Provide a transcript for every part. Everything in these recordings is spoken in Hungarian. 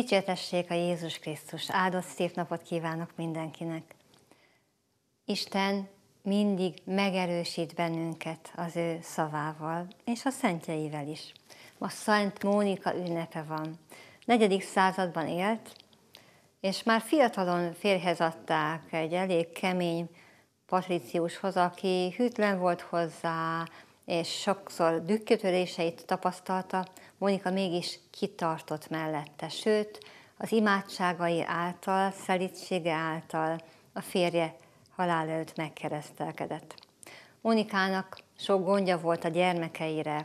Dicsértessék a Jézus Krisztus. Áldott szép napot kívánok mindenkinek. Isten mindig megerősít bennünket az ő szavával, és a szentjeivel is. Ma Szent Mónika ünnepe van. Negyedik században élt, és már fiatalon férhez adták egy elég kemény patriciushoz, aki hűtlen volt hozzá, és sokszor dükkötöréseit tapasztalta, Monika mégis kitartott mellette, sőt, az imádságai által, szelítsége által a férje halál előtt megkeresztelkedett. Monikának sok gondja volt a gyermekeire,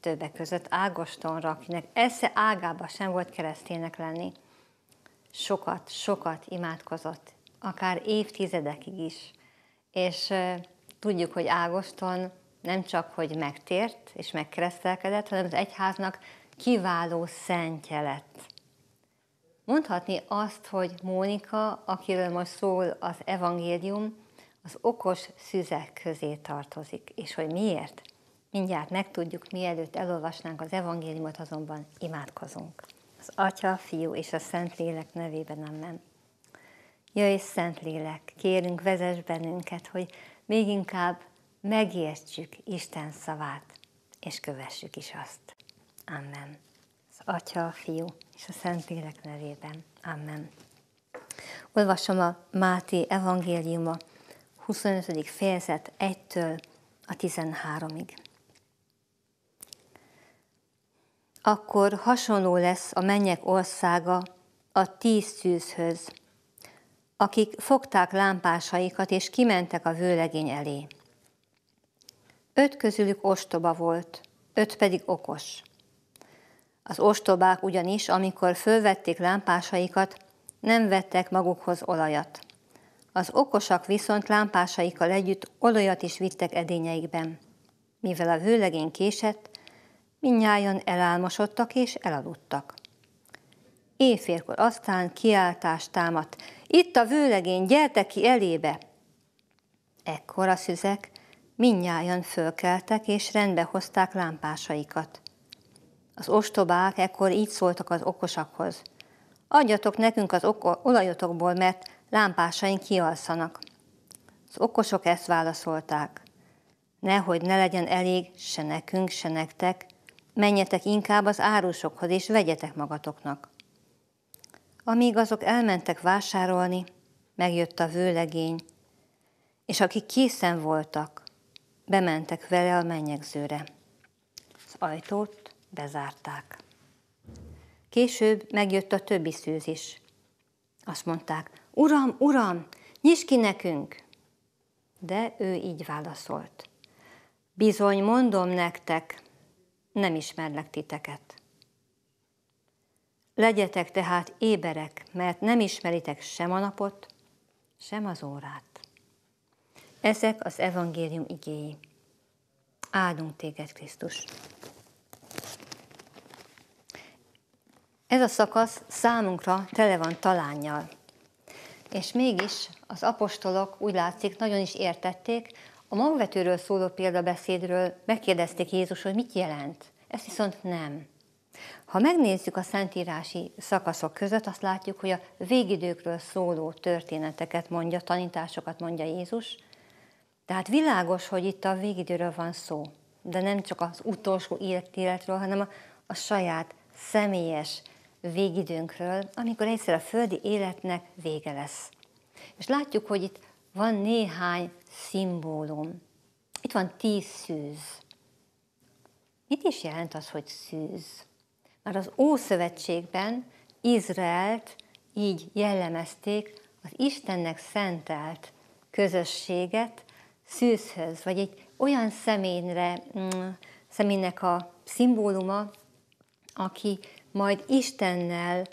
többek között Ágostonra, akinek esze ágába sem volt kereszténynek lenni. Sokat, sokat imádkozott, akár évtizedekig is. És tudjuk, hogy Ágoston nem csak, hogy megtért és megkeresztelkedett, hanem az egyháznak kiváló szentje lett. Mondhatni azt, hogy Mónika, akiről most szól az evangélium, az okos szüzek közé tartozik. És hogy miért? Mindjárt megtudjuk, mielőtt elolvasnánk az evangéliumot, azonban imádkozunk. Az Atya, Fiú és a Szentlélek nevében amen. Jöjj, Szentlélek, kérünk, vezess bennünket, hogy még inkább megértsük Isten szavát, és kövessük is azt. Amen. Az Atya, a Fiú és a Szentlélek nevében. Amen. Olvasom a Máté evangéliuma 25. fejezet 1-től a 13-ig. Akkor hasonló lesz a mennyek országa a tíz szűzhöz, akik fogták lámpásaikat és kimentek a vőlegény elé. Öt közülük ostoba volt, öt pedig okos. Az ostobák ugyanis, amikor fölvették lámpásaikat, nem vettek magukhoz olajat. Az okosak viszont lámpásaikkal együtt olajat is vittek edényeikben. Mivel a vőlegény késett, minnyáján elálmosodtak és elaludtak. Éjfélkor aztán kiáltást támadt, itt a vőlegény, gyertek ki elébe! Ekkor a szüzek minnyáján fölkeltek és rendbe hozták lámpásaikat. Az ostobák ekkor így szóltak az okosakhoz. Adjatok nekünk az olajotokból, mert lámpásaink kialszanak. Az okosok ezt válaszolták. Nehogy ne legyen elég se nekünk, se nektek, menjetek inkább az árusokhoz, és vegyetek magatoknak. Amíg azok elmentek vásárolni, megjött a vőlegény, és akik készen voltak, bementek vele a mennyegzőre. Az ajtót bezárták. Később megjött a többi szűz is. Azt mondták, Uram, Uram, nyisd ki nekünk! De ő így válaszolt. Bizony, mondom nektek, nem ismerlek titeket. Legyetek tehát éberek, mert nem ismeritek sem a napot, sem az órát. Ezek az evangélium igéi. Áldunk téged, Krisztus! Ez a szakasz számunkra tele van talányjal. És mégis az apostolok úgy látszik, nagyon is értették, a magvetőről szóló példabeszédről megkérdezték Jézus, hogy mit jelent. Ezt viszont nem. Ha megnézzük a szentírási szakaszok között, azt látjuk, hogy a végidőkről szóló történeteket mondja, tanításokat mondja Jézus. Tehát világos, hogy itt a végidőről van szó, de nem csak az utolsó életéletről, hanem a, a saját személyes végidőnkről, amikor egyszer a földi életnek vége lesz. És látjuk, hogy itt van néhány szimbólum. Itt van tíz szűz. Mit is jelent az, hogy szűz? Már az Ószövetségben Izraelt így jellemezték az Istennek szentelt közösséget szűzhöz, vagy egy olyan személyre, mm, személynek a szimbóluma, aki majd Istennel,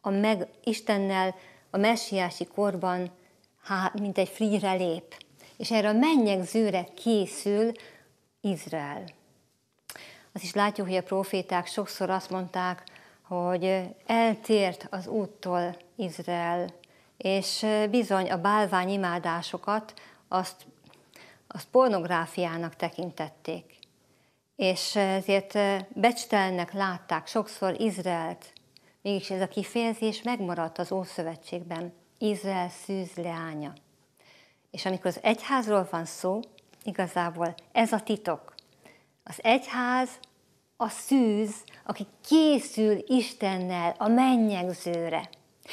a meg, Istennel a messiási korban, há, mint egy frírre lép. És erre a mennyek zőre készül Izrael. Azt is látjuk, hogy a proféták sokszor azt mondták, hogy eltért az úttól Izrael, és bizony a bálvány imádásokat azt, azt pornográfiának tekintették és ezért becstelennek látták sokszor Izraelt, Mégis ez a kifejezés megmaradt az Ószövetségben. Izrael szűz leánya. És amikor az egyházról van szó, igazából ez a titok. Az egyház a szűz, aki készül Istennel a mennyegzőre.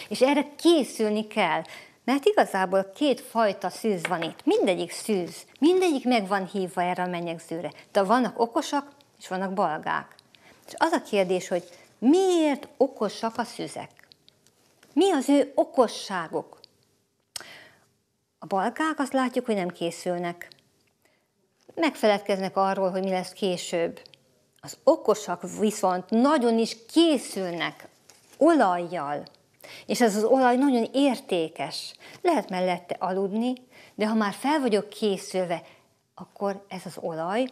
És erre készülni kell, mert igazából két fajta szűz van itt. Mindegyik szűz, mindegyik meg van hívva erre a mennyegzőre. De vannak okosak, és vannak balgák. És az a kérdés, hogy miért okosak a szüzek? Mi az ő okosságuk? A balgák azt látjuk, hogy nem készülnek. Megfeledkeznek arról, hogy mi lesz később. Az okosak viszont nagyon is készülnek olajjal, és ez az olaj nagyon értékes. Lehet mellette aludni, de ha már fel vagyok készülve, akkor ez az olaj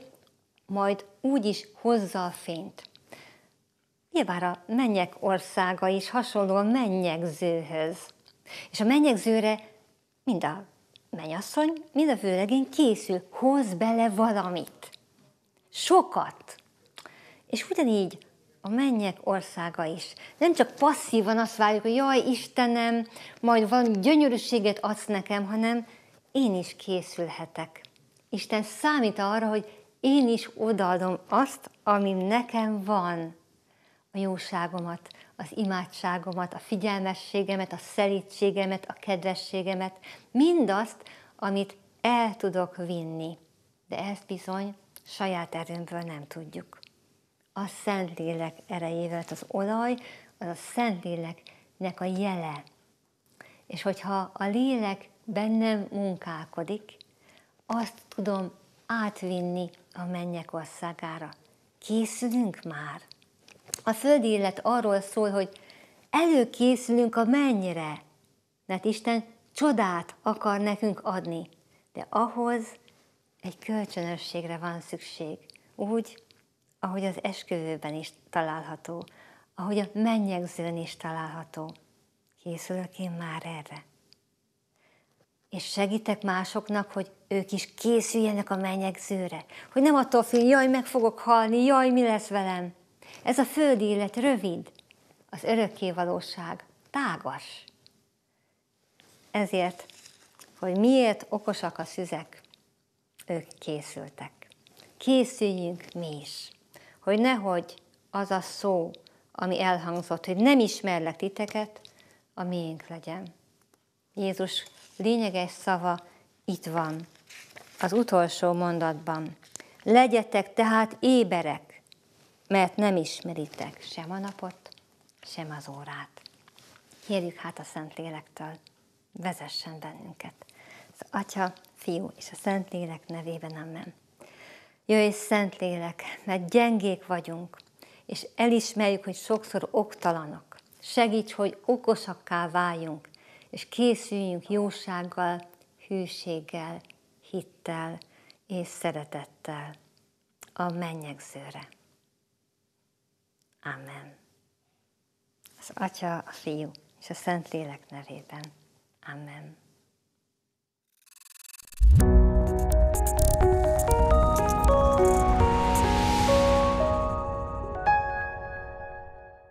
majd úgy is hozza a fényt. Nyilván a mennyek országa is hasonló a mennyegzőhöz. És a mennyegzőre mind a mennyasszony, mind a vőlegény készül, hoz bele valamit. Sokat. És ugyanígy a mennyek országa is. Nem csak passzívan azt várjuk, hogy jaj, Istenem, majd valami gyönyörűséget adsz nekem, hanem én is készülhetek. Isten számít arra, hogy én is odaadom azt, ami nekem van. A jóságomat, az imádságomat, a figyelmességemet, a szelítségemet, a kedvességemet, mindazt, amit el tudok vinni. De ezt bizony saját erőmből nem tudjuk a Szentlélek erejével, az olaj, az a Szentléleknek a jele. És hogyha a lélek bennem munkálkodik, azt tudom átvinni a mennyek országára. Készülünk már. A földi élet arról szól, hogy előkészülünk a mennyre, mert Isten csodát akar nekünk adni, de ahhoz egy kölcsönösségre van szükség. Úgy, ahogy az esküvőben is található, ahogy a mennyegzőn is található. Készülök én már erre. És segítek másoknak, hogy ők is készüljenek a mennyegzőre. Hogy nem attól fél, jaj, meg fogok halni, jaj, mi lesz velem. Ez a földi élet rövid, az örökké valóság tágas. Ezért, hogy miért okosak a szüzek, ők készültek. Készüljünk mi is hogy nehogy az a szó, ami elhangzott, hogy nem ismerlek titeket, a miénk legyen. Jézus lényeges szava itt van, az utolsó mondatban. Legyetek tehát éberek, mert nem ismeritek sem a napot, sem az órát. Kérjük hát a Szentlélektől, vezessen bennünket. Az Atya, Fiú és a Szentlélek nevében, amen. Jöjj, Szentlélek, mert gyengék vagyunk, és elismerjük, hogy sokszor oktalanok. Segíts, hogy okosakká váljunk, és készüljünk jósággal, hűséggel, hittel és szeretettel a mennyegzőre. Amen. Az Atya, a Fiú és a Szentlélek nevében. Amen.